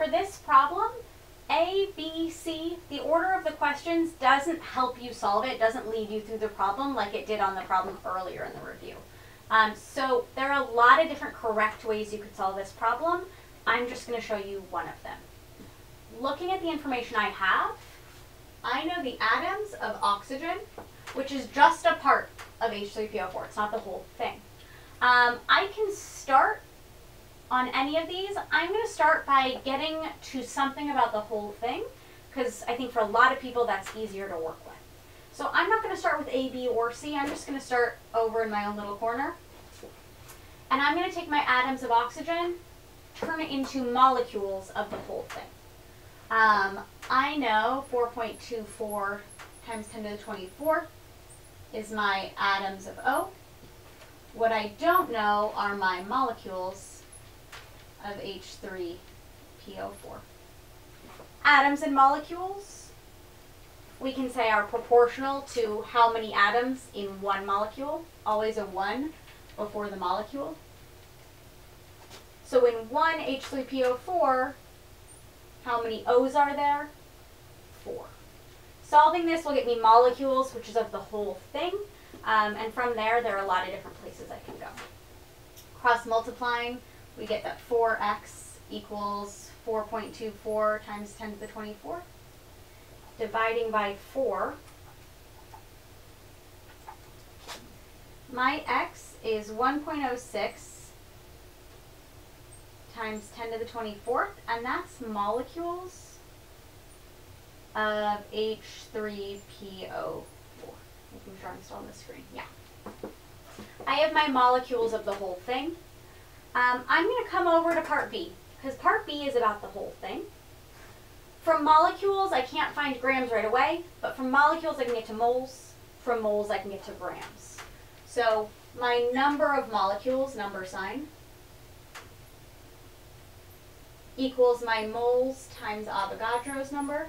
for this problem, A, B, C, the order of the questions doesn't help you solve it, doesn't lead you through the problem like it did on the problem earlier in the review. Um, so there are a lot of different correct ways you could solve this problem. I'm just going to show you one of them. Looking at the information I have, I know the atoms of oxygen, which is just a part of H3PO4. It's not the whole thing. Um, I can start on any of these. I'm going to start by getting to something about the whole thing, because I think for a lot of people that's easier to work with. So I'm not going to start with A, B, or C. I'm just going to start over in my own little corner. And I'm going to take my atoms of oxygen, turn it into molecules of the whole thing. Um, I know 4.24 times 10 to the 24th is my atoms of O. What I don't know are my molecules of H3PO4. Atoms and molecules, we can say are proportional to how many atoms in one molecule, always a 1 before the molecule. So in one H3PO4, how many O's are there? Four. Solving this will get me molecules, which is of the whole thing. Um, and from there, there are a lot of different places I can go. Cross multiplying, we get that 4x equals 4.24 times 10 to the 24th. Dividing by 4, my x is 1.06 times 10 to the 24th, and that's molecules of H3PO4. Making sure I'm still on the screen. Yeah. I have my molecules of the whole thing. Um, I'm going to come over to part B, because part B is about the whole thing. From molecules, I can't find grams right away, but from molecules I can get to moles. From moles I can get to grams. So my number of molecules, number sign, equals my moles times Avogadro's number,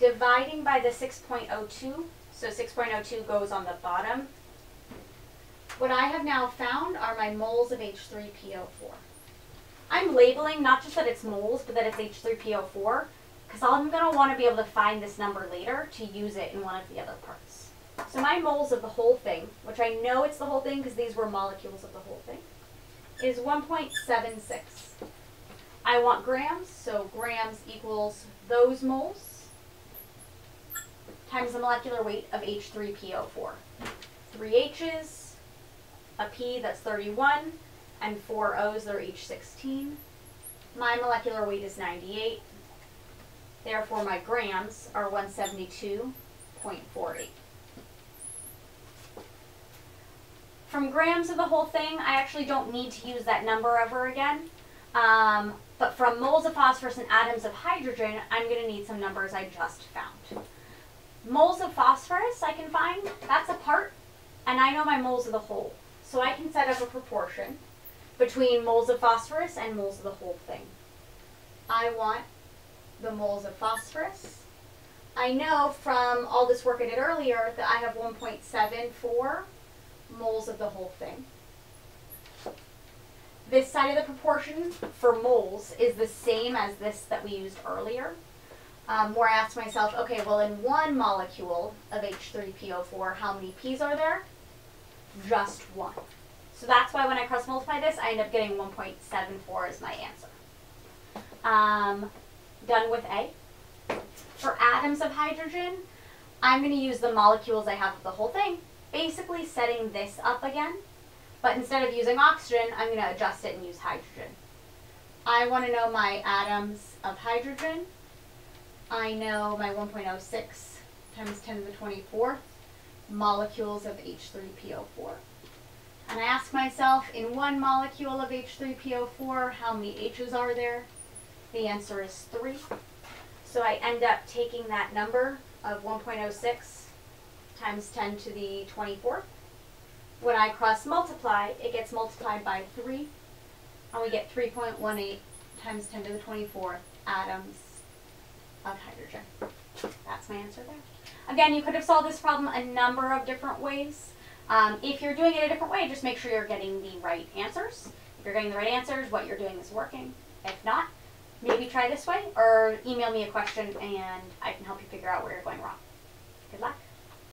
dividing by the 6.02, so 6.02 goes on the bottom. What I have now found are my moles of H3PO4. I'm labeling not just that it's moles, but that it's H3PO4, because I'm going to want to be able to find this number later to use it in one of the other parts. So my moles of the whole thing, which I know it's the whole thing because these were molecules of the whole thing, is 1.76. I want grams, so grams equals those moles times the molecular weight of H3PO4. Three H's, a P that's 31, and four O's that are each 16. My molecular weight is 98. Therefore, my grams are 172.48. From grams of the whole thing, I actually don't need to use that number ever again. Um, but from moles of phosphorus and atoms of hydrogen, I'm going to need some numbers I just found. Moles of phosphorus I can find, that's a part, and I know my moles of the whole. So I can set up a proportion between moles of phosphorus and moles of the whole thing. I want the moles of phosphorus. I know from all this work I did earlier that I have 1.74 moles of the whole thing. This side of the proportion for moles is the same as this that we used earlier, um, where I asked myself, okay, well in one molecule of H3PO4, how many P's are there? Just one. So that's why when I cross multiply this, I end up getting 1.74 as my answer. Um, done with A. For atoms of hydrogen, I'm going to use the molecules I have of the whole thing, basically setting this up again. But instead of using oxygen, I'm going to adjust it and use hydrogen. I want to know my atoms of hydrogen. I know my 1.06 times 10 to the 24th molecules of H3PO4. And I ask myself, in one molecule of H3PO4, how many H's are there? The answer is 3. So I end up taking that number of 1.06 times 10 to the 24th when I cross multiply, it gets multiplied by 3, and we get 3.18 times 10 to the 24th atoms of hydrogen. That's my answer there. Again, you could have solved this problem a number of different ways. Um, if you're doing it a different way, just make sure you're getting the right answers. If you're getting the right answers, what you're doing is working. If not, maybe try this way or email me a question and I can help you figure out where you're going wrong. Good luck.